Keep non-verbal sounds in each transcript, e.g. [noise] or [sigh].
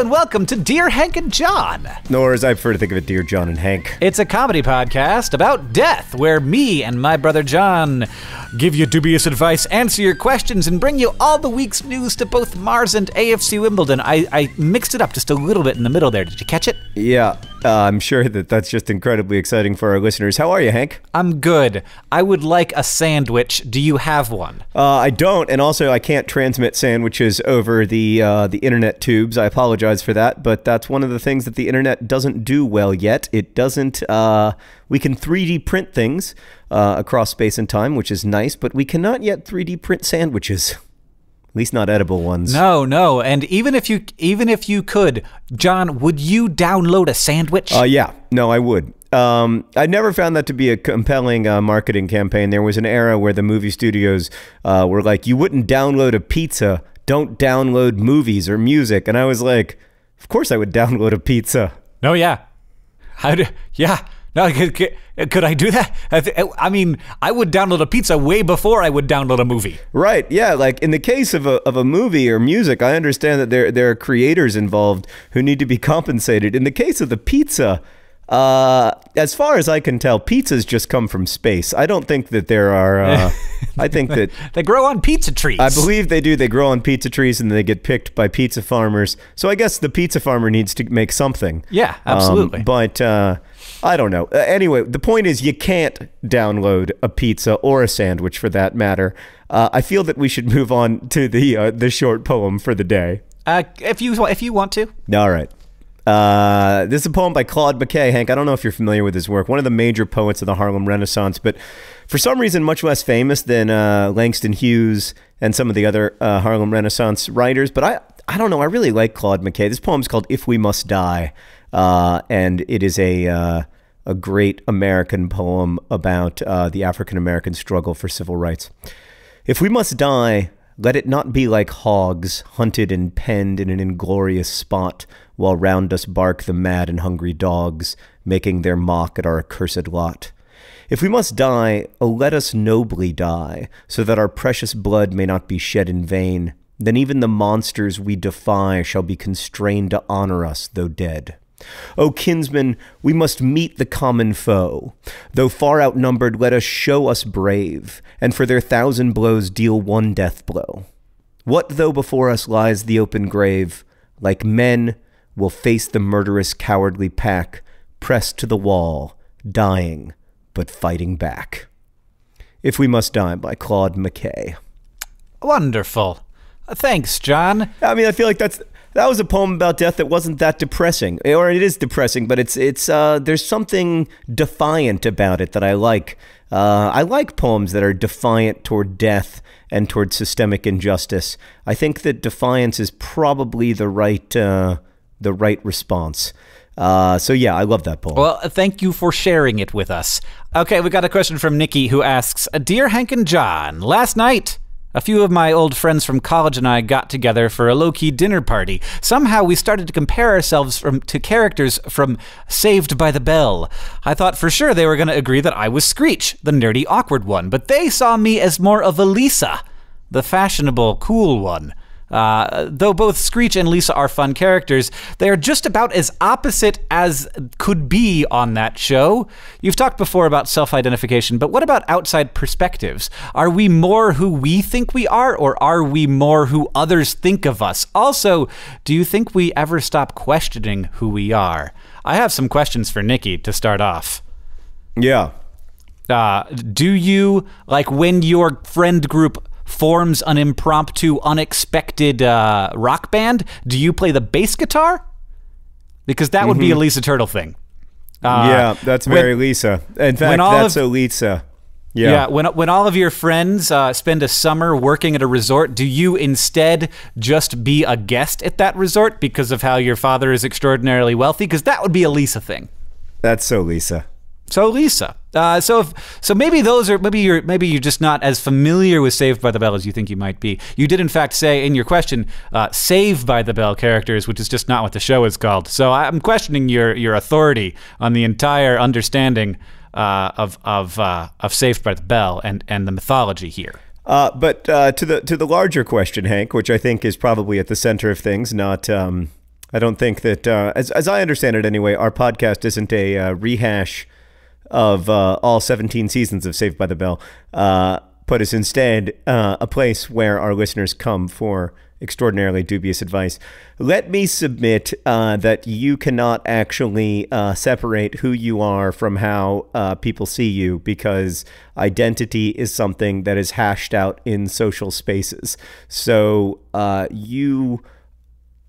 and welcome to Dear Hank and John. Nor as I prefer to think of it, Dear John and Hank. It's a comedy podcast about death where me and my brother John give you dubious advice, answer your questions, and bring you all the week's news to both Mars and AFC Wimbledon. I, I mixed it up just a little bit in the middle there. Did you catch it? Yeah, uh, I'm sure that that's just incredibly exciting for our listeners. How are you, Hank? I'm good. I would like a sandwich. Do you have one? Uh, I don't, and also I can't transmit sandwiches over the uh, the internet tubes. I apologize for that, but that's one of the things that the internet doesn't do well yet. It doesn't. Uh, we can 3D print things uh, across space and time, which is nice, but we cannot yet 3D print sandwiches. [laughs] At least not edible ones. No, no. And even if you even if you could, John, would you download a sandwich? Uh, yeah, no, I would. Um, I never found that to be a compelling uh, marketing campaign. There was an era where the movie studios uh, were like, "You wouldn't download a pizza. Don't download movies or music." And I was like, "Of course, I would download a pizza." No, yeah. How do, yeah. No, could, could, could I do that? I, th- I mean, I would download a pizza way before I would download a movie. Right. Yeah. Like in the case of a, of a movie or music, I understand that there there are creators involved who need to be compensated. In the case of the pizza, uh, as far as I can tell, pizzas just come from space. I don't think that there are. Uh, [laughs] I think that they grow on pizza trees. I believe they do. They grow on pizza trees and they get picked by pizza farmers. So I guess the pizza farmer needs to make something. Yeah, absolutely. Um, but uh, I don't know. Uh, anyway, the point is you can't download a pizza or a sandwich for that matter. Uh, I feel that we should move on to the uh, the short poem for the day. Uh, if you if you want to. All right. Uh, this is a poem by Claude McKay. Hank, I don't know if you're familiar with his work. One of the major poets of the Harlem Renaissance, but for some reason much less famous than uh, Langston Hughes and some of the other uh, Harlem Renaissance writers. But I, I don't know. I really like Claude McKay. This poem is called "If We Must Die," uh, and it is a uh, a great American poem about the African American struggle for civil rights. If we must die, let it not be like hogs hunted and penned in an inglorious spot, while round us bark the mad and hungry dogs, making their mock at our accursed lot. If we must die, oh, let us nobly die, so that our precious blood may not be shed in vain. Then even the monsters we defy shall be constrained to honor us, though dead. O kinsmen, we must meet the common foe. Though far outnumbered, let us show us brave, and for their thousand blows deal one death blow. What though before us lies the open grave? Like men, we'll face the murderous, cowardly pack, pressed to the wall, dying, but fighting back. If We Must Die by Claude McKay. Wonderful. Thanks, John. I mean, I feel like that's that was a poem about death that wasn't that depressing, or it is depressing, but it's it's uh, there's something defiant about it that I like. Uh, I like poems that are defiant toward death and toward systemic injustice. I think that defiance is probably the right uh, the right response. Uh, so yeah, I love that poem. Well, thank you for sharing it with us. Okay, we got a question from Nikki who asks, "Dear Hank and John, last night." A few of my old friends from college and I got together for a low-key dinner party. Somehow we started to compare ourselves from, to characters from Saved by the Bell. I thought for sure they were going to agree that I was Screech, the nerdy, awkward one, but they saw me as more of a Lisa, the fashionable, cool one. Uh, though both Screech and Lisa are fun characters, they are just about as opposite as could be on that show. You've talked before about self identification, but what about outside perspectives? Are we more who we think we are, or are we more who others think of us? Also, do you think we ever stop questioning who we are? I have some questions for Nikki to start off. Yeah. Uh, do you, like, when your friend group forms an impromptu, unexpected uh, rock band, do you play the bass guitar? Because that would be a Lisa Turtle thing. Uh, yeah, that's very when- Lisa. In fact, that's of- so Lisa. Yeah. Yeah, when when all of your friends uh, spend a summer working at a resort, do you instead just be a guest at that resort because of how your father is extraordinarily wealthy? Because that would be a Lisa thing. That's so Lisa. So Lisa, uh, so if, so maybe those are maybe you're maybe you're just not as familiar with Saved by the Bell as you think you might be. You did in fact say in your question, uh, "Saved by the Bell" characters, which is just not what the show is called. So I'm questioning your your authority on the entire understanding uh, of of uh, of Saved by the Bell and and the mythology here. Uh, but uh, to the to the larger question, Hank, which I think is probably at the center of things, not um, I don't think that, as, as I understand it anyway, our podcast isn't a rehash of uh, all 17 seasons of Saved by the Bell, uh, but is instead uh, a place where our listeners come for extraordinarily dubious advice. Let me submit uh, that you cannot actually uh, separate who you are from how uh, people see you because identity is something that is hashed out in social spaces. So uh, you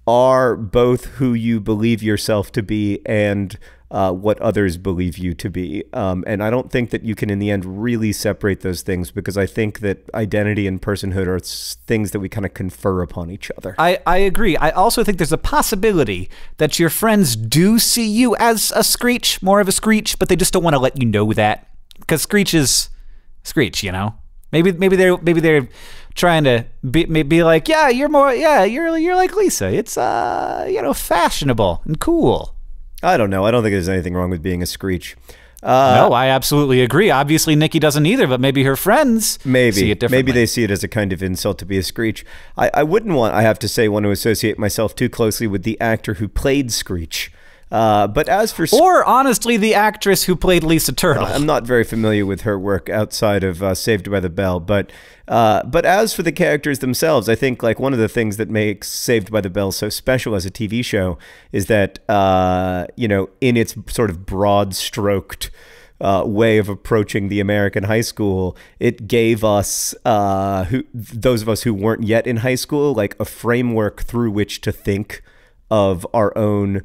are both who you believe yourself to be and uh, what others believe you to be. Um, and I don't think that you can, in the end, really separate those things because I think that identity and personhood are things that we kind of confer upon each other. I, I agree. I also think there's a possibility that your friends do see you as a Screech, more of a Screech, but they just don't want to let you know that because Screech is Screech, you know. Maybe maybe they're maybe they're trying to be be like, yeah, you're more, yeah, you're you're like Lisa. It's uh, you know, fashionable and cool. I don't know. I don't think there's anything wrong with being a screech. Uh, no, I absolutely agree. Obviously, Nikki doesn't either, but maybe her friends maybe see it differently. maybe they see it as a kind of insult to be a screech. I, I wouldn't want, I have to say, want to associate myself too closely with the actor who played Screech. Uh, but as for or honestly, the actress who played Lisa Turtle, I'm not very familiar with her work outside of uh, Saved by the Bell. But uh, but as for the characters themselves, I think like one of the things that makes Saved by the Bell so special as a TV show is that uh, you know in its sort of broad stroked. Uh, way of approaching the American high school, it gave us, uh, who those of us who weren't yet in high school, like a framework through which to think of our own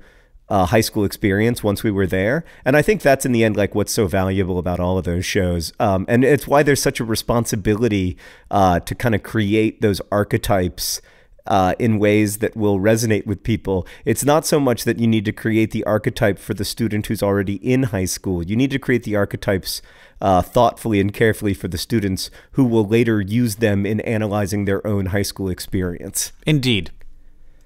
uh, high school experience once we were there. And I think that's in the end like what's so valuable about all of those shows. Um, and it's why there's such a responsibility uh, to kind of create those archetypes. Uh, in ways that will resonate with people. It's not so much that you need to create the archetype for the student who's already in high school. You need to create the archetypes uh, thoughtfully and carefully for the students who will later use them in analyzing their own high school experience. Indeed.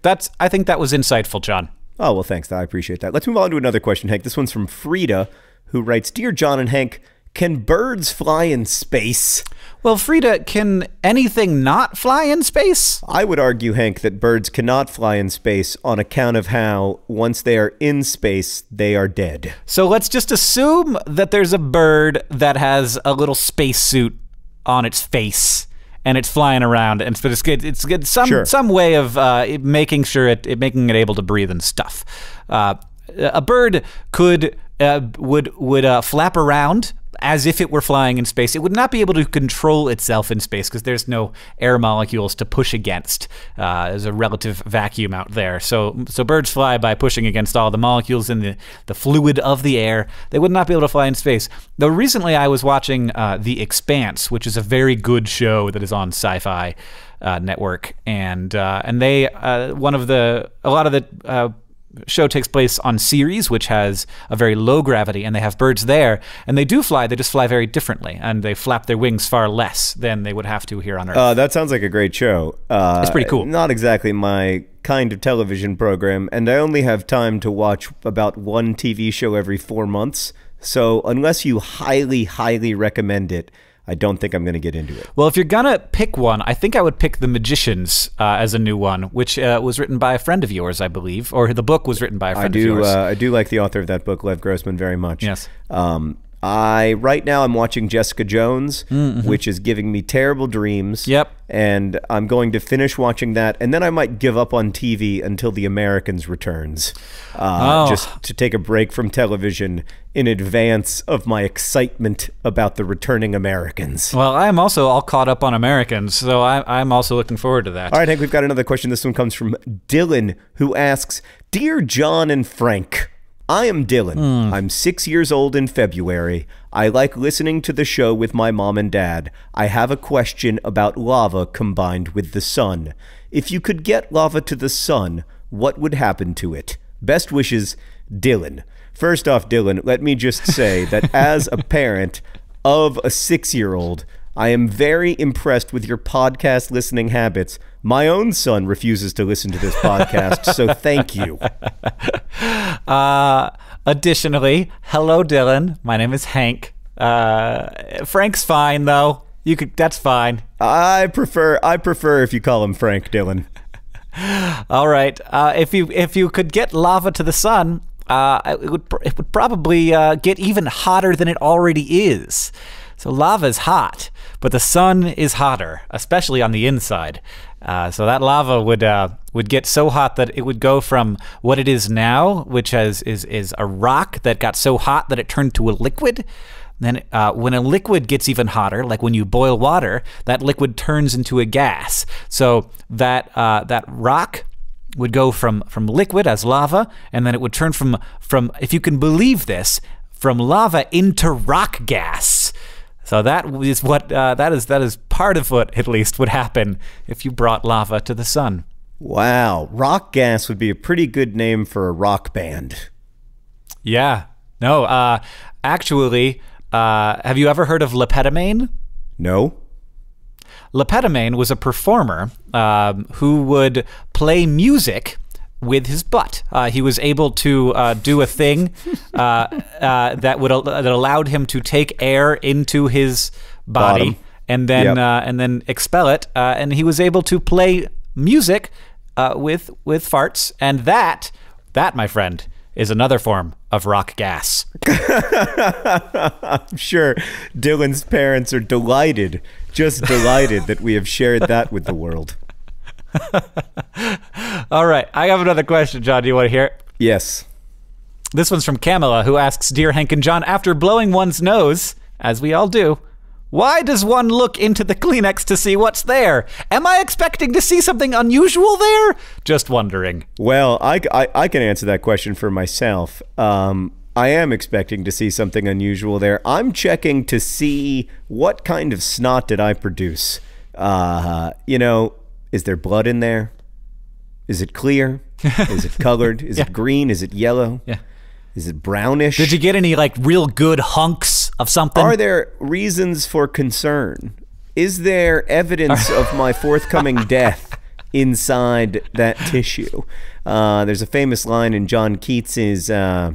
That's I think that was insightful, John. Oh, well, thanks. I appreciate that. Let's move on to another question, Hank. This one's from Frida, who writes Dear John and Hank, can birds fly in space? Well, Frida, can anything not fly in space? I would argue, Hank, that birds cannot fly in space on account of how, once they are in space, they are dead. So let's just assume that there's a bird that has a little spacesuit on its face and it's flying around, and but it's good. It's good. Some Sure. some way of uh, making sure it, it making it able to breathe and stuff. Uh, a bird could uh, would would uh, flap around as if it were flying in space. It would not be able to control itself in space because there's no air molecules to push against. Uh, there's a relative vacuum out there. So so birds fly by pushing against all the molecules in the, the fluid of the air. They would not be able to fly in space. Though recently I was watching uh, The Expanse, which is a very good show that is on Sci-Fi uh, Network, and uh, and they uh, one of the a lot of the uh, show takes place on Ceres, which has a very low gravity, and they have birds there, and they do fly. They just fly very differently, and they flap their wings far less than they would have to here on Earth. Uh, that sounds like a great show. Uh, It's pretty cool. Not exactly my kind of television program, and I only have time to watch about one TV show every four months. So unless you highly, highly recommend it, I don't think I'm going to get into it. Well, if you're gonna pick one, I think I would pick The Magicians uh, as a new one, which uh, was written by a friend of yours, I believe, or the book was written by a friend I of do. yours. Uh, I do like the author of that book, Lev Grossman, very much. Yes. Um, I right now I'm watching Jessica Jones, Mm-hmm. which is giving me terrible dreams. Yep. And I'm going to finish watching that, and then I might give up on TV until The Americans returns, uh, Oh. just to take a break from television in advance of my excitement about the returning Americans. well, I am also all caught up on Americans, so I, I'm also looking forward to that. All right, Hank, we've got another question. This one comes from Dylan, who asks Dear John and Frank, I am Dylan. Hmm. I'm six years old in February. I like listening to the show with my mom and dad. I have a question about lava combined with the sun. If you could get lava to the sun, what would happen to it? Best wishes, Dylan. First off, Dylan, let me just say [laughs] that as a parent of a six year old, I am very impressed with your podcast listening habits. My own son refuses to listen to this podcast, so thank you. [laughs] Uh, additionally, hello, Dylan. My name is Hank. Uh, Frank's fine though. You could. That's fine. I prefer I prefer if you call him Frank Dylan. [laughs] All right. Uh, if you if you could get lava to the sun, uh, it would it would probably uh, get even hotter than it already is. So lava is hot, but the sun is hotter, especially on the inside. Uh, so that lava would uh, would get so hot that it would go from what it is now, which has is is a rock that got so hot that it turned to a liquid. Then, uh, when a liquid gets even hotter, like when you boil water, that liquid turns into a gas. So that uh, that rock would go from from liquid as lava, and then it would turn from from if you can believe this, from lava into rock gas. So that is what uh, that is that is part of what at least would happen if you brought lava to the sun. Wow, rock gas would be a pretty good name for a rock band. Yeah. No. Uh, actually, uh, have you ever heard of Le Pétomane? No. Le Pétomane was a performer um, who would play music with his butt. Uh, he was able to uh, do a thing uh, uh that would that allowed him to take air into his body Bottom. and then Yep. uh, and then expel it, uh, and he was able to play music uh, with with farts, and that that my friend is another form of rock gas. [laughs] I'm sure Dylan's parents are delighted, just delighted that we have shared that with the world. [laughs] All right, I have another question, John. Do you want to hear it? Yes. This one's from Camilla, who asks Dear Hank and John, after blowing one's nose, as we all do, why does one look into the Kleenex to see what's there? Am I expecting to see something unusual there? Just wondering. Well, I, I, I can answer that question for myself. Um, I am expecting to see something unusual there. I'm checking to see what kind of snot did I produce. Uh, you know, is there blood in there? Is it clear? [laughs] Is it colored? Is it green? Is it yellow? Yeah. Is it brownish? Did you get any like real good hunks of something? Are there reasons for concern? Is there evidence [laughs] of my forthcoming death inside that tissue? Uh, there's a famous line in John Keats's. Uh,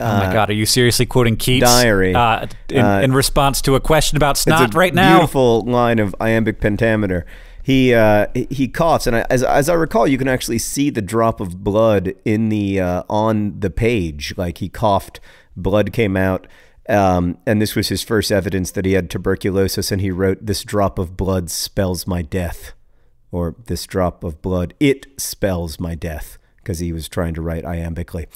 oh my God, are you seriously quoting Keats? diary. Uh, in, Uh, in response to a question about snot right now? beautiful line of iambic pentameter. He uh, he- coughs, and I, as as I recall, you can actually see the drop of blood in the uh, on the page. Like he coughed, blood came out, um, and this was his first evidence that he had tuberculosis. And he wrote, "This drop of blood spells my death," or "This drop of blood it spells my death," because he was trying to write iambically.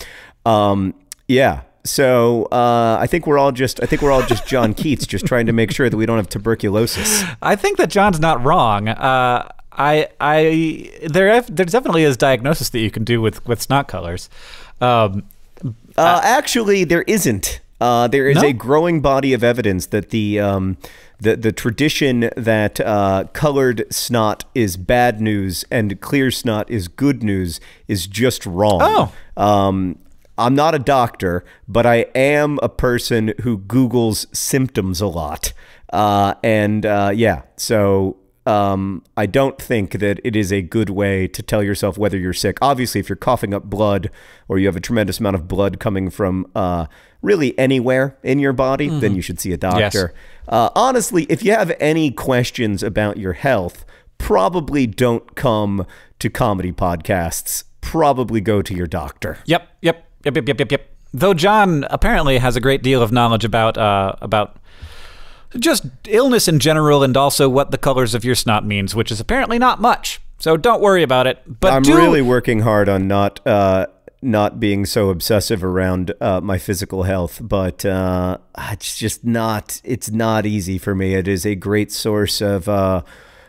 Um, yeah. So uh, I think we're all just I think we're all just John [laughs] Keats, just trying to make sure that we don't have tuberculosis. I think that John's not wrong. Uh, I, I, there, there definitely is diagnosis that you can do with with snot colors. Um, Uh, actually, there isn't. Uh, there is No? a growing body of evidence that the um, the the tradition that uh, colored snot is bad news and clear snot is good news is just wrong. Oh. Um, I'm not a doctor, but I am a person who Googles symptoms a lot. Uh, and uh, yeah, so um, I don't think that it is a good way to tell yourself whether you're sick. Obviously, if you're coughing up blood or you have a tremendous amount of blood coming from uh, really anywhere in your body, then you should see a doctor. Uh, honestly, if you have any questions about your health, probably don't come to comedy podcasts. Probably go to your doctor. Yep, yep, yep, yep, yep, yep, yep. Though John apparently has a great deal of knowledge about uh, about just illness in general and also what the colors of your snot means, which is apparently not much. So don't worry about it. But I'm really working hard on not uh, not being so obsessive around uh, my physical health, but uh, it's just not it's not easy for me. It is a great source of uh,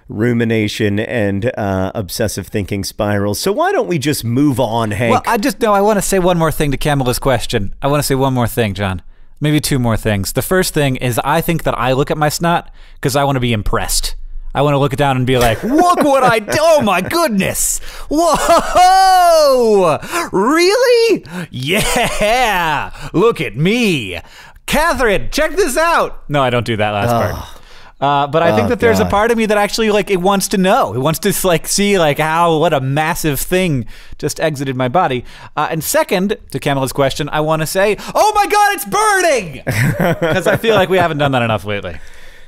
rumination and uh, obsessive thinking spirals. So why don't we just move on, Hank? Well, I just no. I want to say one more thing to Camilla's question. I want to say one more thing, John. Maybe two more things. The first thing is I think that I look at my snot because I want to be impressed. I want to look down and be like, [laughs] "Look what I! d- Oh my goodness! Whoa! Really? Yeah! Look at me, Katherine. Check this out. No, I don't do that last part. Uh, but I think Oh, that there's a part of me that actually like it wants to know. It wants to like see like how what a massive thing just exited my body. Uh, and second, to Camilla's question, I want to say, oh my god, it's burning [laughs] because I feel like we haven't done that enough lately.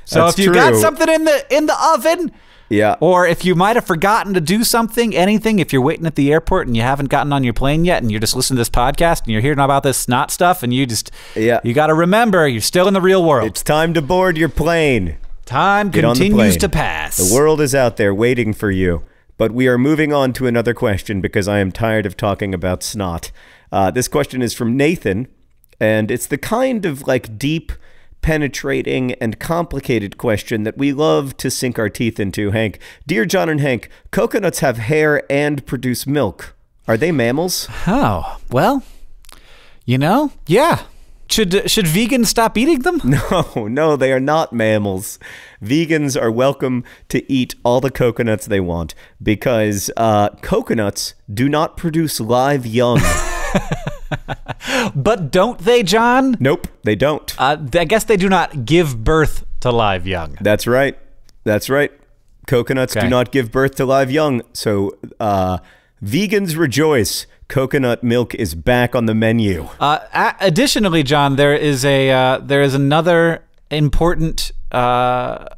So That's if you got something in the in the oven, Yeah. Or if you might have forgotten to do something, anything, if you're waiting at the airport and you haven't gotten on your plane yet and you're just listening to this podcast and you're hearing about this snot stuff and you just, Yeah. you got to remember you're still in the real world. It's time to board your plane. Time Get continues to pass. The world is out there waiting for you. But we are moving on to another question because I am tired of talking about snot. Uh, this question is from Nathan, and it's the kind of like deep, penetrating, and complicated question that we love to sink our teeth into. Hank, dear John and Hank, coconuts have hair and produce milk. Are they mammals? Oh, well, you know, yeah. Should should vegans stop eating them? [laughs] No, no, they are not mammals. Vegans are welcome to eat all the coconuts they want because uh, coconuts do not produce live young. [laughs] But don't they, John? nope, they don't. Uh, I guess they do not give birth to live young. That's right. That's right. Coconuts Okay. do not give birth to live young. So, uh, vegans rejoice. Coconut milk is back on the menu. Uh, a- additionally, John, there is a uh, there is another important uh,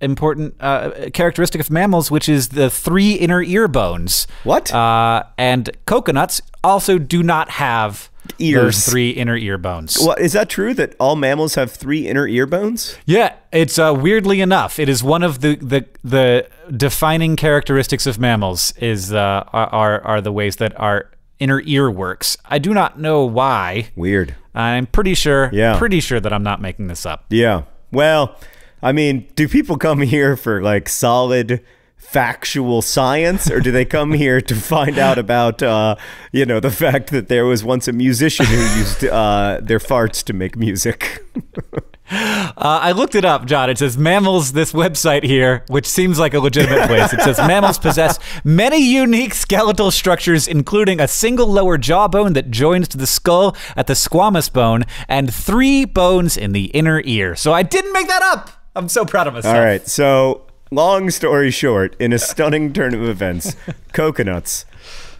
important uh, characteristic of mammals, which is the three inner ear bones. What? Uh, and coconuts also do not have Ears. those three inner ear bones. Well, is that true that all mammals have three inner ear bones? Yeah, it's uh, weirdly enough, it is one of the the, the defining characteristics of mammals is uh, are are the ways that our inner ear works. I do not know why. Weird. I'm pretty sure. Yeah. Pretty sure that I'm not making this up. Yeah. Well, I mean, do people come here for like solid factual science or do they come here to find out about uh, you know the fact that there was once a musician who used uh, their farts to make music Uh, I looked it up, John. It says mammals. This website here, which seems like a legitimate place, it says mammals possess many unique skeletal structures, including a single lower jawbone that joins to the skull at the squamous bone, and three bones in the inner ear. So I didn't make that up. I'm so proud of myself. all right so long story short in a stunning turn of events [laughs] coconuts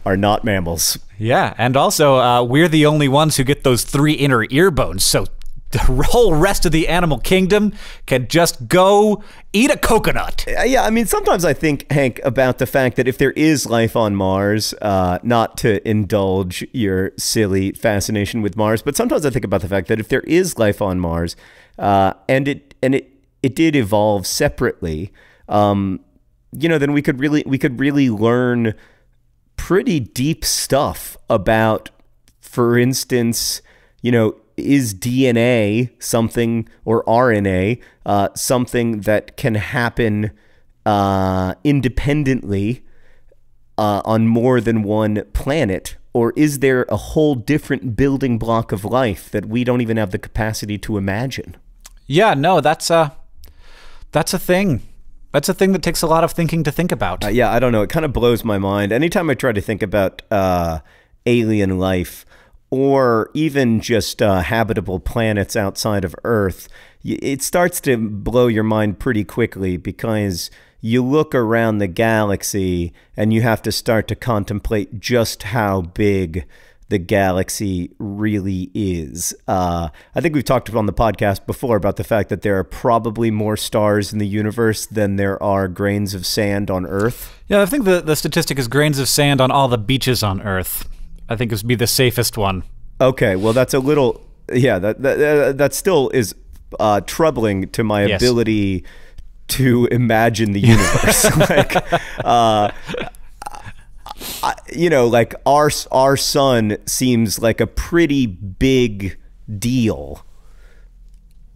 are not mammals Yeah, and also uh, we're the only ones who get those three inner ear bones. So the [laughs] whole rest of the animal kingdom can just go eat a coconut. Uh, Yeah, I mean, sometimes I think, Hank, about the fact that if there is life on Mars, uh, not to indulge your silly fascination with Mars, but sometimes I think about the fact that if there is life on Mars, uh, and it and it it did evolve separately, um, you know, then we could really we could really learn pretty deep stuff about, for instance, you know, is DNA something or RNA uh, something that can happen uh, independently uh, on more than one planet? Or is there a whole different building block of life that we don't even have the capacity to imagine? Yeah, no, that's a that's a thing. That's a thing that takes a lot of thinking to think about. Uh, yeah, I don't know. It kind of blows my mind. Anytime I try to think about uh, alien life or even just uh, habitable planets outside of Earth, it starts to blow your mind pretty quickly because you look around the galaxy and you have to start to contemplate just how big the galaxy really is. Uh, I think we've talked on the podcast before about the fact that there are probably more stars in the universe than there are grains of sand on Earth. yeah, I think the, the statistic is grains of sand on all the beaches on Earth. I think this would be the safest one. Okay, well, that's a little, yeah, that that, that, that still is uh, troubling to my Yes. ability to imagine the universe. [laughs] like, uh, You know, like our our sun seems like a pretty big deal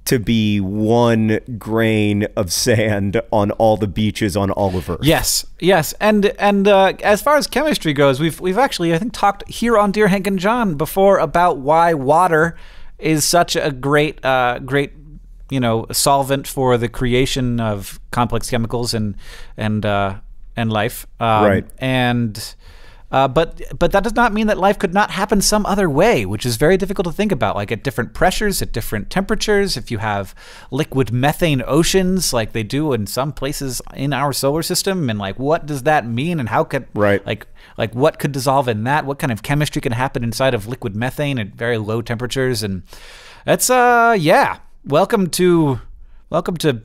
to be one grain of sand on all the beaches on Earth. Yes, yes, and and uh, as far as chemistry goes, we've we've actually I think talked here on Dear Hank and John before about why water is such a great uh, great you know solvent for the creation of complex chemicals and and uh, and life. Um, Right. And uh, but but that does not mean that life could not happen some other way, which is very difficult to think about. Like at different pressures, at different temperatures. If you have liquid methane oceans, like they do in some places in our solar system, and like what does that mean, and how could Right. like like what could dissolve in that? What kind of chemistry can happen inside of liquid methane at very low temperatures? And that's uh yeah. Welcome to welcome to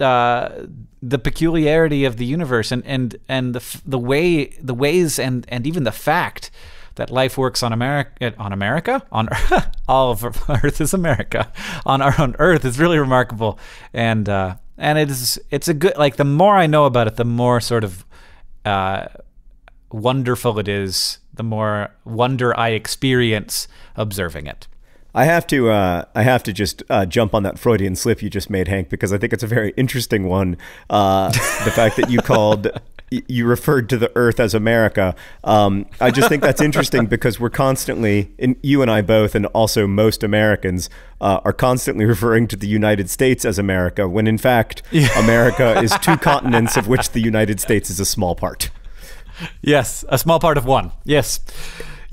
uh, the peculiarity of the universe and and and the the way the ways and and even the fact that life works on America on America on [laughs] all of Earth is America on our own Earth is really remarkable and uh, and it is it's a good like the more I know about it the more sort of uh, wonderful it is the more wonder I experience observing it. I have to uh, I have to just uh, jump on that Freudian slip you just made, Hank, because I think it's a very interesting one. Uh, the fact that you [laughs] called you referred to the Earth as America. Um, I just think that's interesting because we're constantly, and you and I both, and also most Americans, uh, are constantly referring to the United States as America, when in fact [laughs] yeah. America is two continents of which the United States is a small part. Yes, a small part of one. Yes.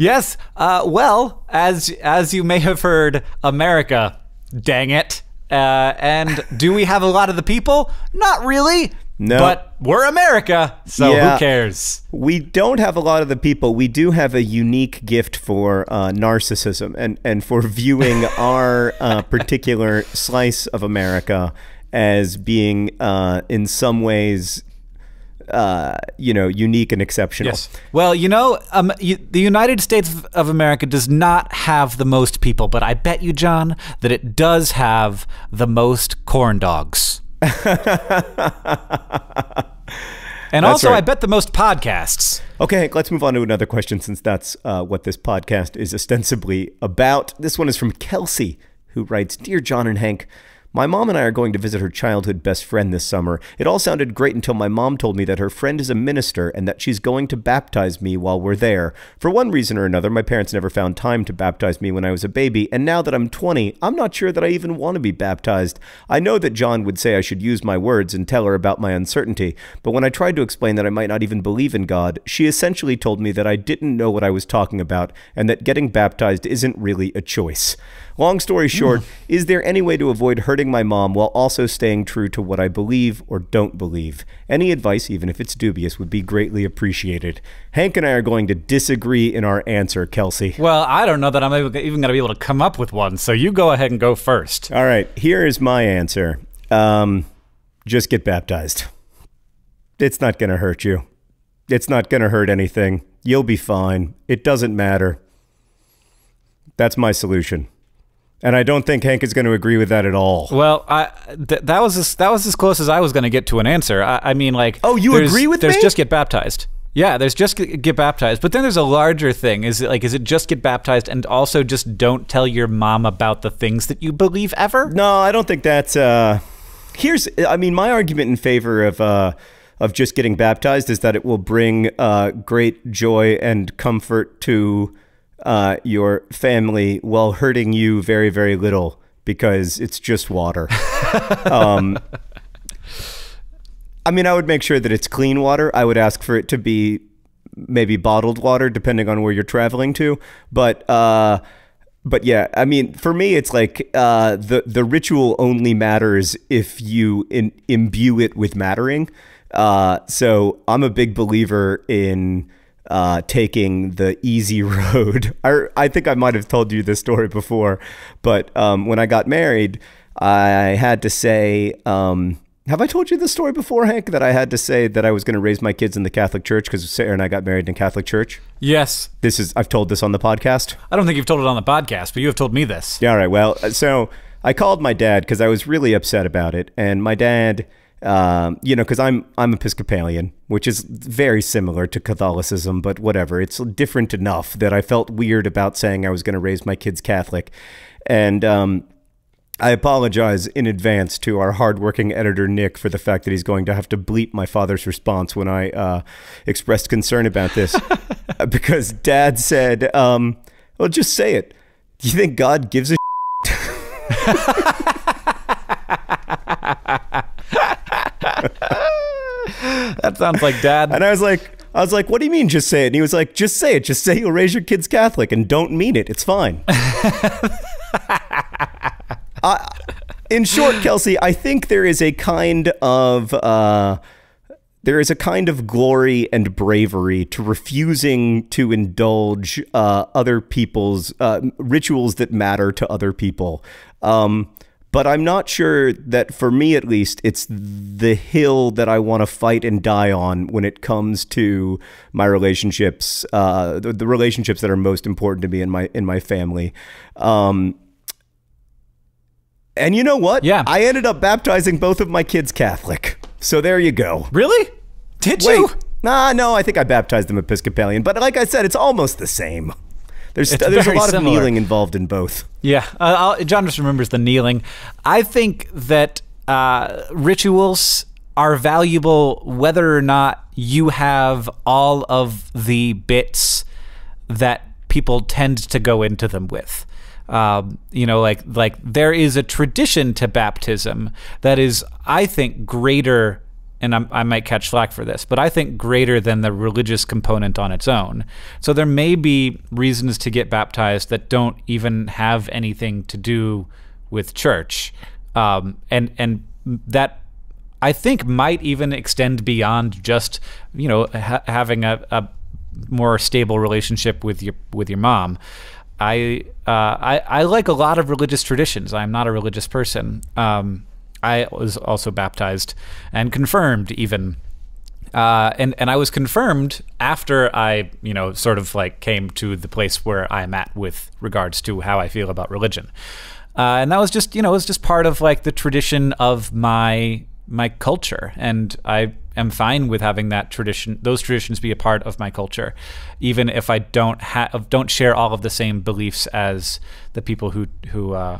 Yes. Uh, well, as as you may have heard, America. Dang it. Uh, and do we have a lot of the people? Not really. No. But we're America, so yeah, who cares? We don't have a lot of the people. We do have a unique gift for uh, narcissism and, and for viewing [laughs] our uh, particular slice of America as being, uh, in some ways, uh, you know, unique and exceptional. Yes. Well, you know, um, you, the United States of America does not have the most people, but I bet you, John, that it does have the most corn dogs. [laughs] and that's also, right. I bet the most podcasts. Okay, let's move on to another question since that's uh, what this podcast is ostensibly about. This one is from Kelsey, who writes Dear John and Hank, my mom and I are going to visit her childhood best friend this summer. It all sounded great until my mom told me that her friend is a minister and that she's going to baptize me while we're there. For one reason or another, my parents never found time to baptize me when I was a baby, and now that I'm 20, I'm not sure that I even want to be baptized. I know that John would say I should use my words and tell her about my uncertainty, but when I tried to explain that I might not even believe in God, she essentially told me that I didn't know what I was talking about and that getting baptized isn't really a choice. Long story short, is there any way to avoid hurting my mom while also staying true to what I believe or don't believe? Any advice, even if it's dubious, would be greatly appreciated. Hank and I are going to disagree in our answer, Kelsey. Well, I don't know that I'm even going to be able to come up with one, so you go ahead and go first. All right, here is my answer. Um, just get baptized. It's not going to hurt you. It's not going to hurt anything. You'll be fine. It doesn't matter. That's my solution. And I don't think Hank is going to agree with that at all. Well, I th- that was as, that was as close as I was going to get to an answer. I, I mean, like, oh, you agree with there's me? just get baptized. Yeah, there's just get baptized, but then there's a larger thing. Is it like is it just get baptized and also just don't tell your mom about the things that you believe ever? No, I don't think that's. Uh, here's, I mean, my argument in favor of. Uh, of just getting baptized is that it will bring uh, great joy and comfort to uh, your family while hurting you very, very little because it's just water. [laughs] um, I mean, I would make sure that it's clean water. I would ask for it to be maybe bottled water, depending on where you're traveling to. But uh, but yeah, I mean, for me, it's like uh, the the ritual only matters if you in, imbue it with mattering. Uh, so I'm a big believer in uh, taking the easy [laughs] road. I, I think I might have told you this story before, but um, when I got married, I had to say, um, have I told you this story before, Hank? That I had to say that I was going to raise my kids in the Catholic Church because Sarah and I got married in Catholic Church. Yes, this is. I've told this on the podcast. I don't think you've told it on the podcast, but you have told me this. Yeah. All right. Well, so I called my dad because I was really upset about it, and my dad um, you know, because I'm I'm Episcopalian, which is very similar to Catholicism, but whatever. It's different enough that I felt weird about saying I was going to raise my kids Catholic, and um, I apologize in advance to our hardworking editor Nick for the fact that he's going to have to bleep my father's response when I uh, expressed concern about this, [laughs] [laughs] because Dad said, um, "Well, just say it. Do you think God gives a?" [laughs] [laughs] that sounds like dad. And I was like, I was like, what do you mean just say it? And he was like, just say it. Just say you'll raise your kids Catholic and don't mean it. It's fine. [laughs] uh, in short, Kelsey, I think there is a kind of uh, there is a kind of glory and bravery to refusing to indulge uh, other people's uh, rituals that matter to other people. Um, but I'm not sure that for me at least it's the hill that I want to fight and die on when it comes to my relationships, uh, the, the, relationships that are most important to me in my in my family. Um, and you know what? Yeah, I ended up baptizing both of my kids Catholic. So there you go. Really? Did Wait, you? Nah, no, I think I baptized them Episcopalian. But like I said, it's almost the same. There's It's there's a lot similar. of kneeling involved in both. Yeah, uh, John just remembers the kneeling. I think that uh, rituals are valuable whether or not you have all of the bits that people tend to go into them with. Um, you know, like like there is a tradition to baptism that is, I think, greater. And I'm, I might catch flack for this, but I think greater than the religious component on its own. So there may be reasons to get baptized that don't even have anything to do with church, um, and and that I think might even extend beyond just you know ha- having a, a more stable relationship with your with your mom. I, uh, I I like a lot of religious traditions. I'm not a religious person. Um, I was also baptized and confirmed even. Uh, and and I was confirmed after I you know sort of like came to the place where I'm at with regards to how I feel about religion, uh, and that was just you know it was just part of like the tradition of my my culture, and I am fine with having that tradition those traditions be a part of my culture, even if I don't have don't share all of the same beliefs as the people who who uh,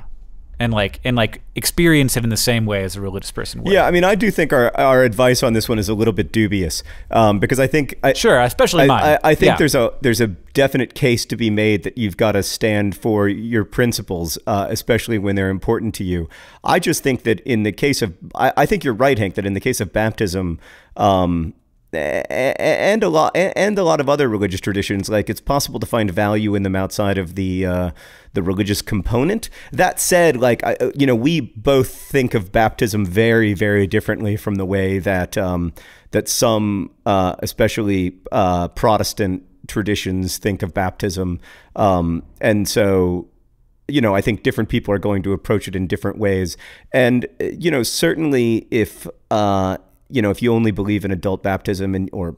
and like and like experience it in the same way as a religious person would. Yeah, I mean, I do think our, our advice on this one is a little bit dubious um, because I think I, Sure, especially I, mine. I, I think Yeah. there's a there's a definite case to be made that you've got to stand for your principles, uh, especially when they're important to you. I just think that in the case of, I, I think you're right, Hank, that in the case of baptism. Um, and a lot and a lot of other religious traditions. Like it's possible to find value in them outside of the uh, the religious component. That said like I, you know we both think of baptism very very differently from the way that um, that some uh, especially uh, Protestant traditions think of baptism. Um, and so you know, I think different people are going to approach it in different ways. And, uh, you know, certainly if, uh, you know, if you only believe in adult baptism and, or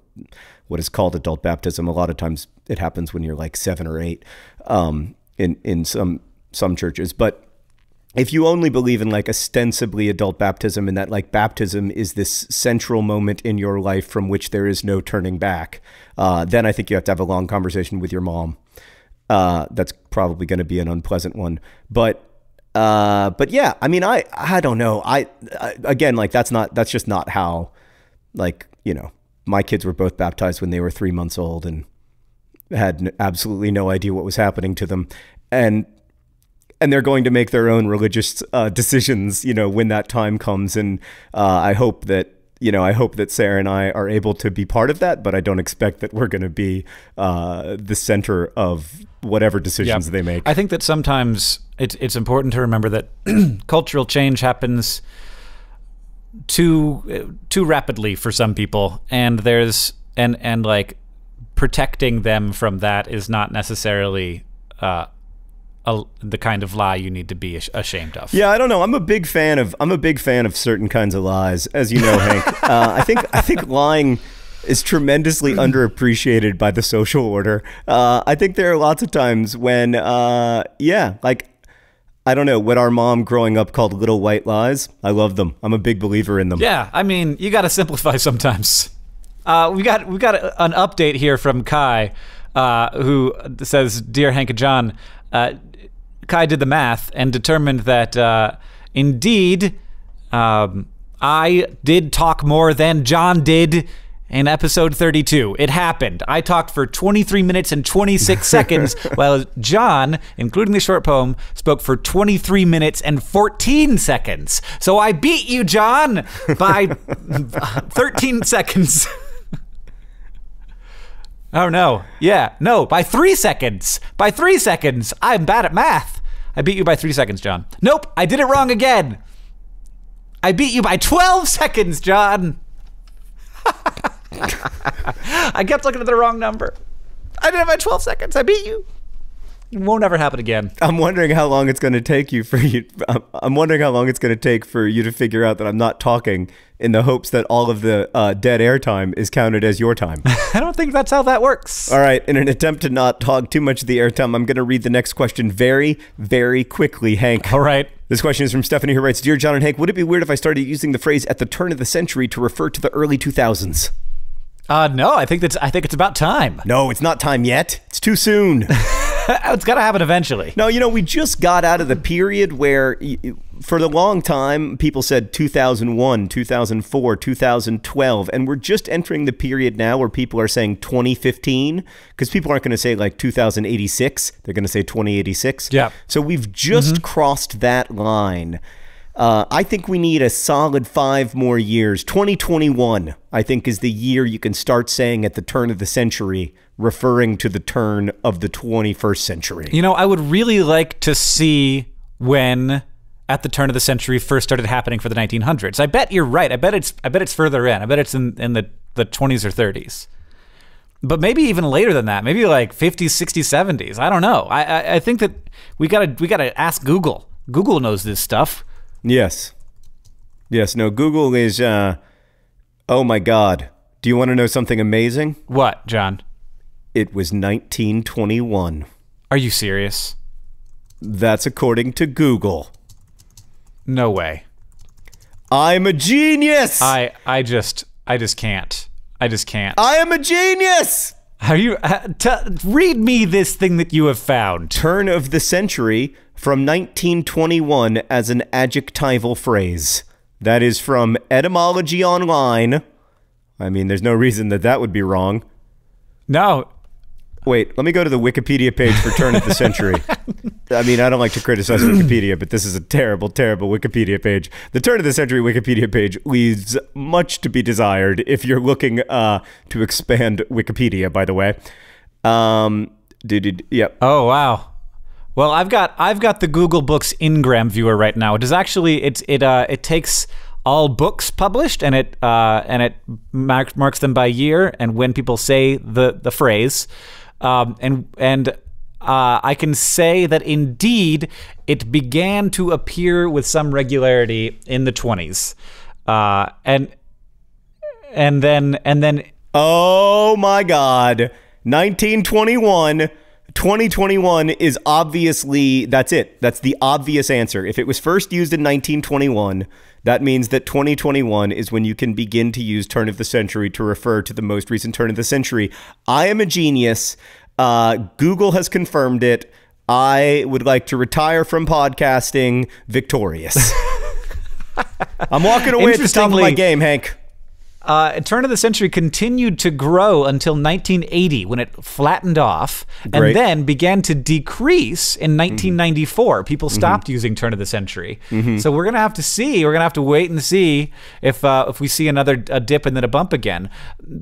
what is called adult baptism, a lot of times it happens when you're like seven or eight um, in, in some, some churches. But if you only believe in like ostensibly adult baptism and that like baptism is this central moment in your life from which there is no turning back, uh, then I think you have to have a long conversation with your mom. Uh, that's probably going to be an unpleasant one, but uh, but yeah, I mean, I I don't know. I, I again, like that's not that's just not how, like you know, my kids were both baptized when they were three months old and had absolutely no idea what was happening to them, and and they're going to make their own religious uh, decisions, you know, when that time comes. And uh, I hope that you know, I hope that Sarah and I are able to be part of that, but I don't expect that we're going to be uh, the center of whatever decisions they make. I think that sometimes it's it's important to remember that [clears throat] cultural change happens too too rapidly for some people, and there's and and like protecting them from that is not necessarily uh, a, the kind of lie you need to be ashamed of. Yeah, I don't know. I'm a big fan of I'm a big fan of certain kinds of lies, as you know, Hank. [laughs] Uh, I think I think lying is tremendously [clears throat] underappreciated by the social order. Uh, I think there are lots of times when, uh, yeah, like I don't know what our mom growing up called little white lies. I love them. I'm a big believer in them. Yeah, I mean, you got to simplify [laughs] sometimes. Uh, we got we got an update here from Kai, uh, who says, "Dear Hank and John, uh, Kai did the math and determined that uh, indeed um, I did talk more than John did." In episode 32, it happened. I talked for 23 minutes and 26 [laughs] seconds, while John, including the short poem, spoke for 23 minutes and 14 seconds. So I beat you, John, by [laughs] 13 seconds. [laughs] oh no. Yeah, no, by three seconds. By three seconds. I'm bad at math. I beat you by three seconds, John. Nope, I did it wrong again. I beat you by 12 seconds, John. [laughs] I kept looking at the wrong number. I did it by 12 seconds. I beat you. It won't ever happen again. I'm wondering how long it's going to take you for you. I'm- I'm wondering how long it's going to take for you to figure out that I'm not talking in the hopes that all of the uh, dead air time is counted as your time. [laughs] I don't think that's how that works. All right, in an attempt to not hog too much of the airtime, I'm going to read the next question very, very quickly, Hank. All right. This question is from Stephanie who writes Dear John and Hank, would it be weird if I started using the phrase at the turn of the century to refer to the early 2000s? Uh, no, I think that's. I think it's about time. No, it's not time yet. It's too soon. [laughs] it's got to happen eventually. no, you know, we just got out of the period where, for the long time, people said 2001, 2004, 2012, and we're just entering the period now where people are saying 2015 because people aren't going to say like 2086; they're going to say 2086. Yeah. So we've just crossed that line. Uh, I think we need a solid five more years. 2021, I think, is the year you can start saying at the turn of the century, referring to the turn of the 21st century. You know, I would really like to see when at the turn of the century first started happening for the 1900s. I bet you're right. I bet it's. I bet it's further in. I bet it's in in the the 20s or 30s. But maybe even later than that. Maybe like 50s, 60s, 70s. I don't know. I I, I think that we gotta we gotta ask Google. Google knows this stuff. Yes. Yes. No, Google is, uh, oh my God. Do you want to know something amazing? What, John? It was 1921. Are you serious? That's according to Google. No way. I'm a genius! I I just I just can't. I just can't. I am a genius! Are you? Uh, read me this thing that you have found. turn of the century from 1921 as an adjectival phrase. That is from Etymology Online. I mean, there's no reason that that would be wrong. No, Wait, let me go to the Wikipedia page for turn of the century. [laughs] I mean, I don't like to criticize Wikipedia, but this is a terrible, terrible Wikipedia page. The turn of the century Wikipedia page leaves much to be desired if you're looking uh, to expand Wikipedia, by the way. Um, did, did, yep. Oh wow. Well, I've got I've got the Google Books Ngram viewer right now. It is actually it's it uh it takes all books published and it uh and it marks marks them by year and when people say the the phrase, um and and uh, I can say that indeed it began to appear with some regularity in the 20s, uh, and and then and then Oh my God. 1921. 2021 is obviously, that's it. That's the obvious answer. If it was first used in 1921, that means that 2021 is when you can begin to use turn of the century to refer to the most recent turn of the century. I am a genius. Uh, Google has confirmed it. I would like to retire from podcasting victorious. [laughs] I'm walking away at the top of my game, Hank. Uh, turn of the century continued to grow until 1980 when it flattened off Great. and then began to decrease in 1994 people stopped using turn of the century. So we're gonna have to see we're gonna have to wait and see if uh, if we see another a dip and then a bump again.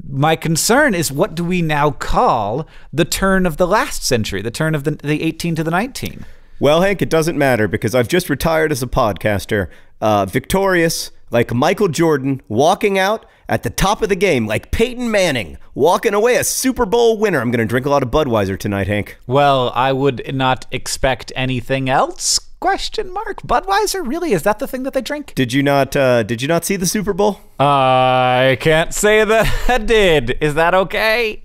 My concern is what do we now call the turn of the last century the turn of the, the 18 to the 19 Well, Hank, it doesn't matter because I've just retired as a podcaster, uh, victorious, like Michael Jordan, walking out at the top of the game, like Peyton Manning, walking away a Super Bowl winner. I'm going to drink a lot of Budweiser tonight, Hank. well i would not expect anything else question mark budweiser really is that the thing that they drink Did you not? Uh, did you not see the Super Bowl? I can't say that I did. Is that okay?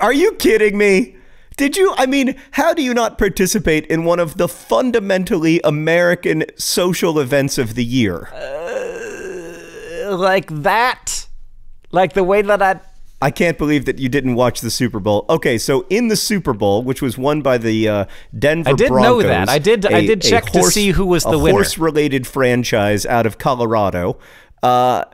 Are you kidding me? Did you? I mean, how do you not participate in one of the fundamentally American social events of the year? Uh, Like that? Like the way that I. I can't believe that you didn't watch the Super Bowl. Okay, so in the Super Bowl, which was won by the uh, Denver I did know that. I did- I did check to see who was the a winner. horse-related franchise out of Colorado. Uh,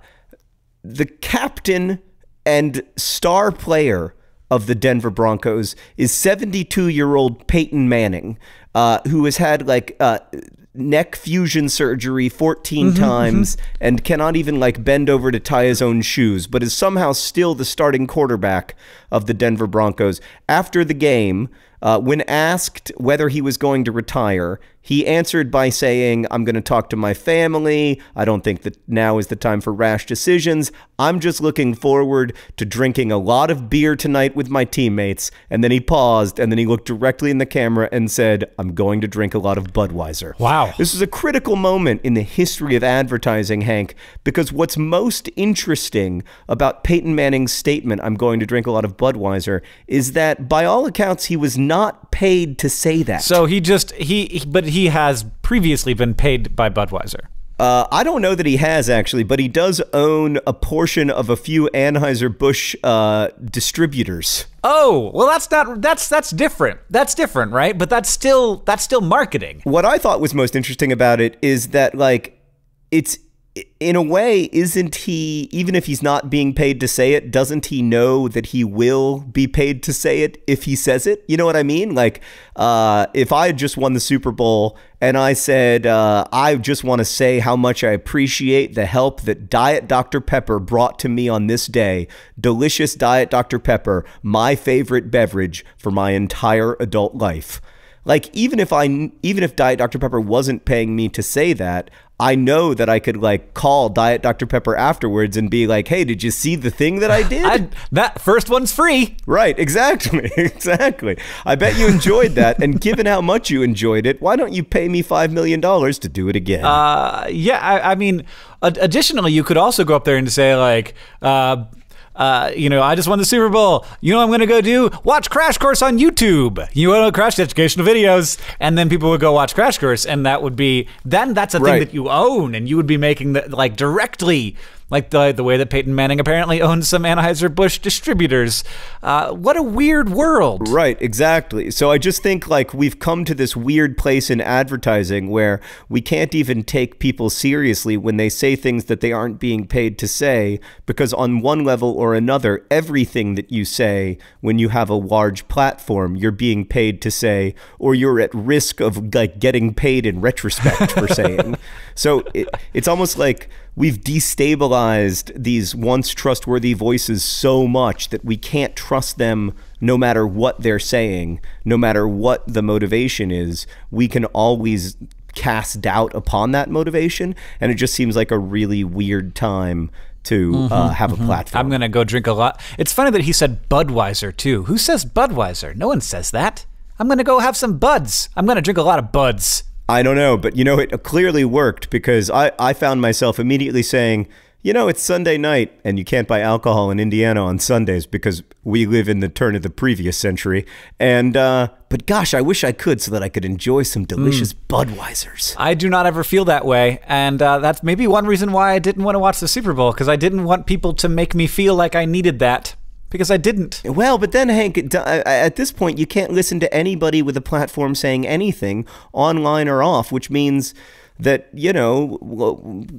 the captain and star player of the Denver Broncos is 72-year-old Peyton Manning. uh, who has had like uh, neck fusion surgery 14 Mm-hmm, times and cannot even like bend over to tie his own shoes, but is somehow still the starting quarterback of the Denver Broncos. After the game, uh, when asked whether he was going to retire, he answered by saying, I'm going to talk to my family. I don't think that now is the time for rash decisions. I'm just looking forward to drinking a lot of beer tonight with my teammates. And then he paused and then he looked directly in the camera and said, I'm going to drink a lot of Budweiser. Wow. This is a critical moment in the history of advertising, Hank, because what's most interesting about Peyton Manning's statement, I'm going to drink a lot of Budweiser, is that by all accounts, he was not paid to say that. So he just he, but he has previously been paid by Budweiser. Uh, I don't know that he has actually, but he does own a portion of a few Anheuser-Busch uh, distributors. Oh, well that's not that's that's different. That's different, right? But that's still that's still marketing. What I thought was most interesting about it is that, like, it's in a way, isn't he, even if he's not being paid to say it, doesn't he know that he will be paid to say it if he says it? You know what I mean? Like, uh, if I had just won the Super Bowl and I said, uh, I just want to say how much I appreciate the help that Diet Dr. Pepper brought to me on this day. Delicious Diet Dr. Pepper, my favorite beverage for my entire adult life. Like even if I even if Diet Dr Pepper wasn't paying me to say that, I know that I could like call Diet Dr Pepper afterwards and be like, "Hey, did you see the thing that I [laughs] did?" I, that first one's free. right, exactly. [laughs] Exactly. I bet you enjoyed that and given how much you enjoyed it, why don't you pay me 5 million dollars to do it again? Uh, yeah, I, I mean, ad- additionally, you could also go up there and say like, uh, uh, you know, I just won the Super Bowl. You know, what I'm gonna go do watch Crash Course on YouTube. You want to crash educational videos, and then people would go watch Crash Course, and that would be then that's a thing that you own, and you would be making the like directly. Like the the way that Peyton Manning apparently owns some Anheuser Busch distributors. Uh, what a weird world. Right, exactly. So I just think like we've come to this weird place in advertising where we can't even take people seriously when they say things that they aren't being paid to say because on one level or another everything that you say when you have a large platform you're being paid to say or you're at risk of like getting paid in retrospect for [laughs] saying. So it, it's almost like we've destabilized these once trustworthy voices so much that we can't trust them no matter what they're saying, no matter what the motivation is. We can always cast doubt upon that motivation. And it just seems like a really weird time to uh, have a platform. I'm gonna go drink a lot. It's funny that he said Budweiser too. Who says Budweiser? No one says that. I'm gonna go have some buds. I'm gonna drink a lot of buds. I don't know, but you know, it clearly worked because I, I found myself immediately saying, you know, it's Sunday night and you can't buy alcohol in Indiana on Sundays because we live in the turn of the previous century. And, uh, but gosh, I wish I could so that I could enjoy some delicious Budweisers. I do not ever feel that way, and uh, that's maybe one reason why I didn't want to watch the Super Bowl because I didn't want people to make me feel like I needed that because I didn't. Well, but then, Hank, at this point, you can't listen to anybody with a platform saying anything, online or off, which means that, you know,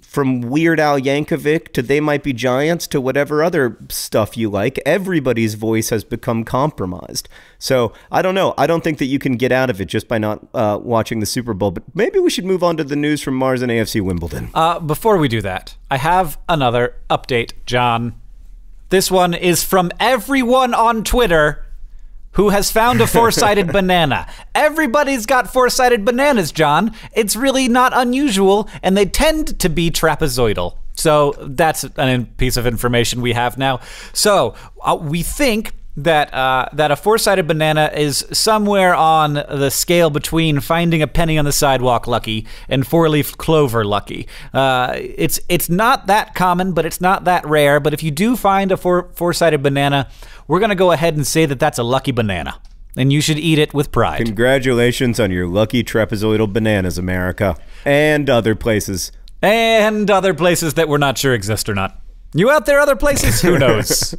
from Weird Al Yankovic to They Might Be Giants to whatever other stuff you like, everybody's voice has become compromised. So I don't know. I don't think that you can get out of it just by not uh, watching the Super Bowl, but maybe we should move on to the news from Mars and AFC Wimbledon. Uh, before we do that, I have another update, John. This one is from everyone on Twitter who has found a four sided [laughs] banana. Everybody's got four sided bananas, John. It's really not unusual, and they tend to be trapezoidal. So that's a piece of information we have now. So uh, we think that uh, that a four-sided banana is somewhere on the scale between finding a penny on the sidewalk lucky and four-leaf clover lucky. Uh, it's it's not that common, but it's not that rare. But if you do find a four four-sided banana, we're gonna go ahead and say that that's a lucky banana, and you should eat it with pride. Congratulations on your lucky trapezoidal bananas, America, and other places. and other places that we're not sure exist or not. You out there, other places? Who [laughs] knows?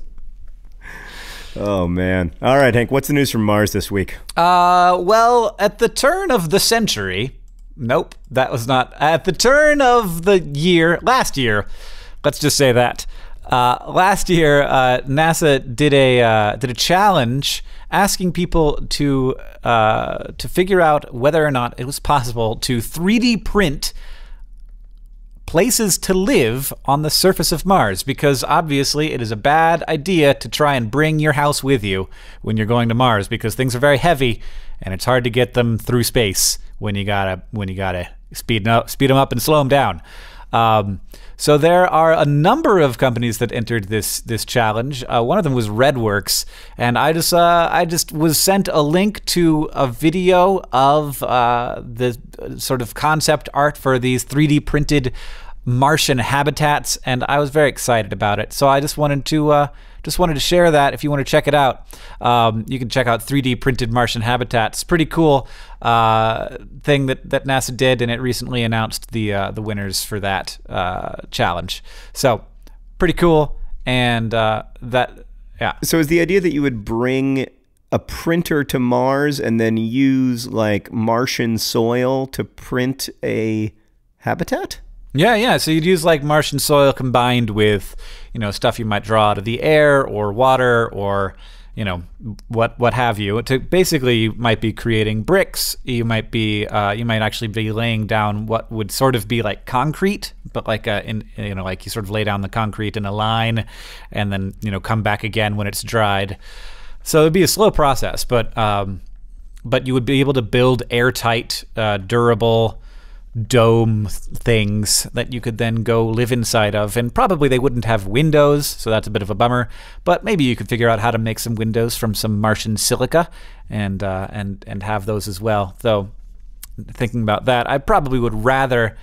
Oh man! All right, Hank. What's the news from Mars this week? Uh, well, at the turn of the century, nope, that was not. At the turn of the year, last year, let's just say that, Uh, last year, uh, NASA did a uh, did a challenge asking people to uh, to figure out whether or not it was possible to 3D print places to live on the surface of Mars because obviously it is a bad idea to try and bring your house with you when you're going to Mars because things are very heavy and it's hard to get them through space when you gotta when you gotta speed up, speed them up and slow them down. Um, so there are a number of companies that entered this this challenge. Uh, one of them was Redworks, and I just uh, I just was sent a link to a video of uh, the sort of concept art for these 3D printed Martian habitats, and I was very excited about it. So I just wanted to uh, just wanted to share that. If you want to check it out, um, you can check out 3D printed Martian habitats. Pretty cool uh, thing that, that NASA did, and it recently announced the uh, the winners for that uh, challenge. So pretty cool, and uh, that yeah. So is the idea that you would bring a printer to Mars and then use like Martian soil to print a habitat? Yeah, yeah. So you'd use like Martian soil combined with, you know, stuff you might draw out of the air or water or, you know, what what have you. To basically, you might be creating bricks. You might be, uh, you might actually be laying down what would sort of be like concrete, but like a, in, you know, like you sort of lay down the concrete in a line, and then you know come back again when it's dried. So it'd be a slow process, but um, but you would be able to build airtight, uh, durable dome things that you could then go live inside of. And probably they wouldn't have windows, so that's a bit of a bummer. But maybe you could figure out how to make some windows from some Martian silica and uh, and and have those as well. Though thinking about that, I probably would rather,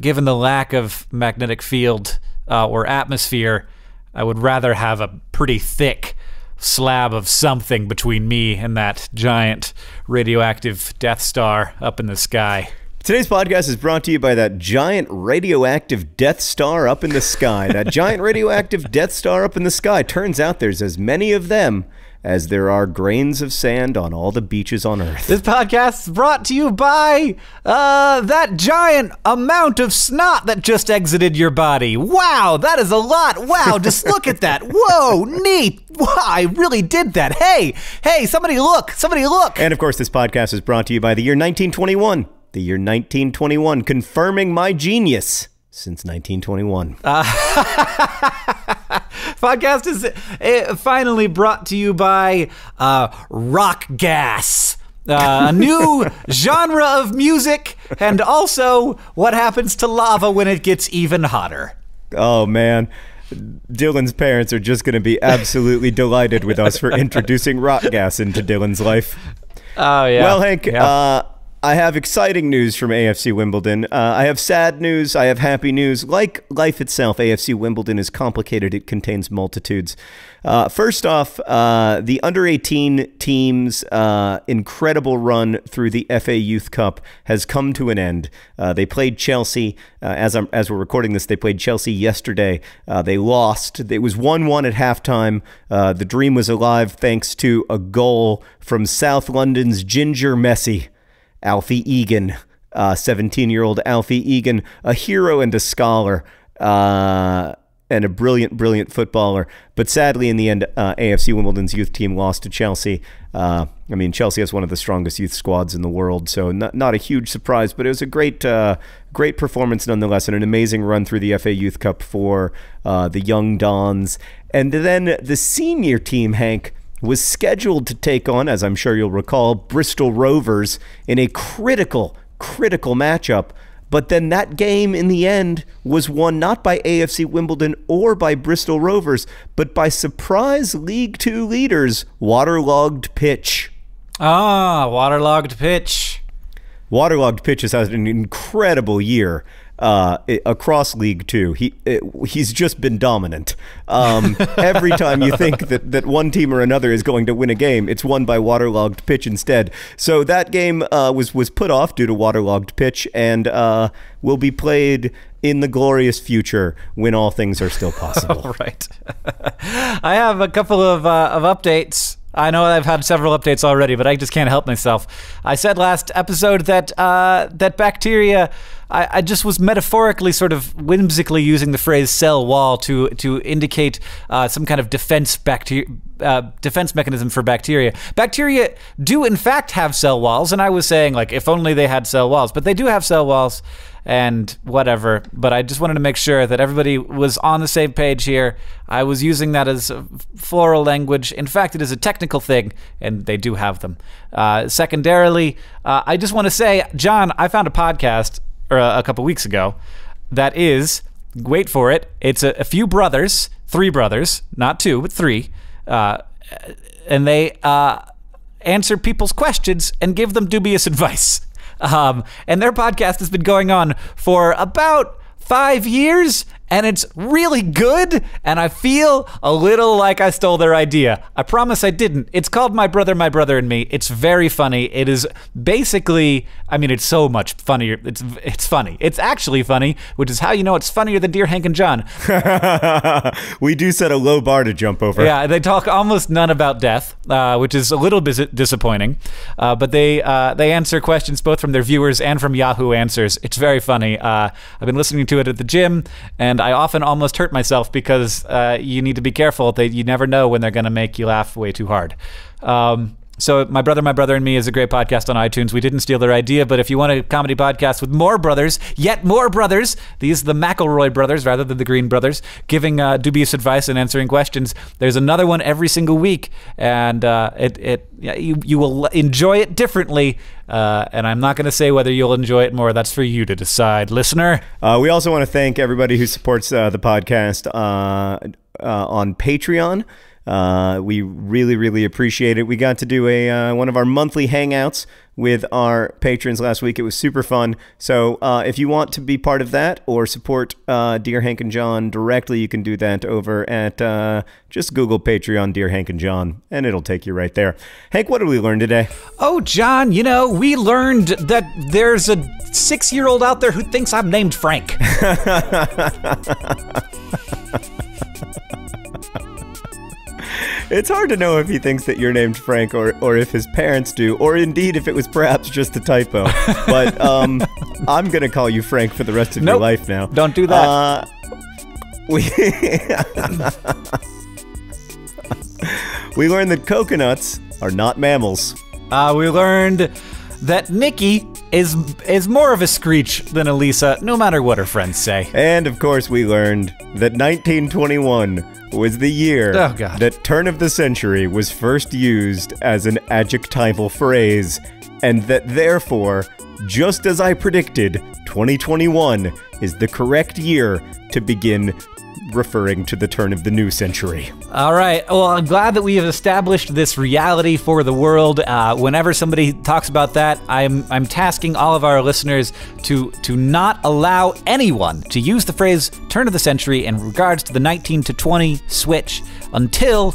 given the lack of magnetic field uh, or atmosphere, I would rather have a pretty thick slab of something between me and that giant radioactive Death Star up in the sky. Today's podcast is brought to you by that giant radioactive Death Star up in the sky. that giant radioactive [laughs] Death Star up in the sky. Turns out there's as many of them as there are grains of sand on all the beaches on Earth. This podcast is brought to you by uh, that giant amount of snot that just exited your body. Wow, that is a lot. Wow, just look at that. [laughs] Whoa, neat. Wow, I really did that. Hey, hey, somebody look. Somebody look. And of course, this podcast is brought to you by the year 1921 the year 1921, confirming my genius since 1921. Uh, [laughs] podcast is uh, finally brought to you by uh, Rock Gas. Uh, a new [laughs] genre of music, and also what happens to lava when it gets even hotter. Oh, man. Dylan's parents are just going to be absolutely delighted with us for [laughs] introducing rock gas into Dylan's life. Oh, yeah. Well, Hank, yeah. Uh, I have exciting news from AFC Wimbledon. Uh, I have sad news. I have happy news. Like life itself, AFC Wimbledon is complicated. It contains multitudes. Uh, first off, uh, the under 18 team's uh, incredible run through the FA Youth Cup has come to an end. Uh, they played Chelsea. Uh, as, I'm, as we're recording this, they played Chelsea yesterday. they lost. It was 1 1 at halftime. the dream was alive thanks to a goal from South London's Ginger Messi. Alfie Egan, 17 uh, year old Alfie Egan, a hero and a scholar. Uh, and a brilliant, brilliant footballer. But sadly, in the end, uh, AFC Wimbledon's youth team lost to Chelsea. Uh, I mean, Chelsea has one of the strongest youth squads in the world, so not, not a huge surprise, but it was a great, uh, great performance nonetheless, and an amazing run through the FA Youth Cup for uh, the young Dons. And then the senior team, Hank, was scheduled to take on, as I'm sure you'll recall, Bristol Rovers in a critical, critical matchup. But then that game in the end was won not by AFC Wimbledon or by Bristol Rovers, but by surprise League Two leaders, Waterlogged Pitch. Ah, Waterlogged Pitch. Waterlogged Pitches has had an incredible year uh, across League Two. He he's just been dominant. Um, [laughs] every time you think that, that one team or another is going to win a game, it's won by waterlogged pitch instead. So that game uh, was was put off due to waterlogged pitch, and uh, will be played in the glorious future when all things are still possible. [laughs] all right. [laughs] I have a couple of uh, of updates. I know I've had several updates already, but I just can't help myself. I said last episode that uh, that bacteria I, I just was metaphorically sort of whimsically using the phrase cell wall to to indicate uh, some kind of defense bacteria. Uh, defense mechanism for bacteria. Bacteria do, in fact, have cell walls, and I was saying, like, if only they had cell walls, but they do have cell walls and whatever. But I just wanted to make sure that everybody was on the same page here. I was using that as floral language. In fact, it is a technical thing, and they do have them. Uh, secondarily, uh, I just want to say, John, I found a podcast uh, a couple weeks ago that is, wait for it, it's a, a few brothers, three brothers, not two, but three, uh, and they uh, answer people's questions and give them dubious [laughs] advice. Um, and their podcast has been going on for about five years, and it's really good. And I feel a little like I stole their idea. I promise I didn't. It's called My Brother, My Brother and Me. It's very funny. It is basically, I mean, it's so much funnier. It's it's funny. It's actually funny, which is how you know it's funnier than Dear Hank and John. [laughs] we do set a low bar to jump over. Yeah, they talk almost none about death, uh, which is a little bit disappointing. Uh, but they uh, they answer questions both from their viewers and from Yahoo Answers. It's very funny. Uh, I've been listening to it at the gym, and I often almost hurt myself because uh, you need to be careful. They, you never know when they're going to make you laugh way too hard. Um, so, My Brother, My Brother and Me is a great podcast on iTunes. We didn't steal their idea, but if you want a comedy podcast with more brothers, yet more brothers, these are the McElroy brothers rather than the Green brothers, giving uh, dubious advice and answering questions. There's another one every single week, and uh, it, it you, you will enjoy it differently. Uh, and I'm not going to say whether you'll enjoy it more. That's for you to decide, listener. Uh, we also want to thank everybody who supports uh, the podcast uh, on Patreon. Uh, we really, really appreciate it. We got to do a uh, one of our monthly hangouts with our patrons last week. It was super fun. So uh, if you want to be part of that or support uh, Dear Hank and John directly, you can do that over at uh, just Google Patreon Dear Hank and John, and it'll take you right there. Hank, what did we learn today? Oh, John, you know, we learned that there's a six year old out there who thinks I'm named Frank. [laughs] It's hard to know if he thinks that you're named Frank or, or if his parents do, or indeed if it was perhaps just a typo. but [laughs] um, I'm going to call you Frank for the rest of nope, your life now. Don't do that. Uh, we, [laughs] we learned that coconuts are not mammals. Uh, we learned that Nikki is is more of a screech than a Lisa, no matter what her friends say. And of course, we learned that 1921 was the year oh, that turn of the century was first used as an adjectival phrase, and that therefore, just as I predicted, 2021 is the correct year to begin referring to the turn of the new century. All right. Well, I'm glad that we have established this reality for the world. Uh, whenever somebody talks about that, I'm I'm tasking all of our listeners to to not allow anyone to use the phrase "turn of the century" in regards to the 19 to 20 switch until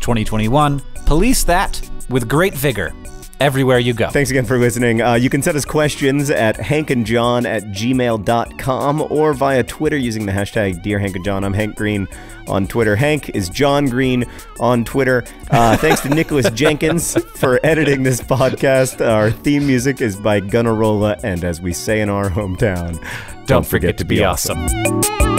2021. Police that with great vigor everywhere you go. Thanks again for listening. Uh, you can send us questions at hankandjohn at gmail.com or via Twitter using the hashtag Dear Hank and John. I'm Hank Green on Twitter. Hank is John Green on Twitter. Uh, [laughs] thanks to Nicholas Jenkins for editing this podcast. Our theme music is by Gunnarolla, and as we say in our hometown, don't, don't forget, forget, to be, be awesome. awesome.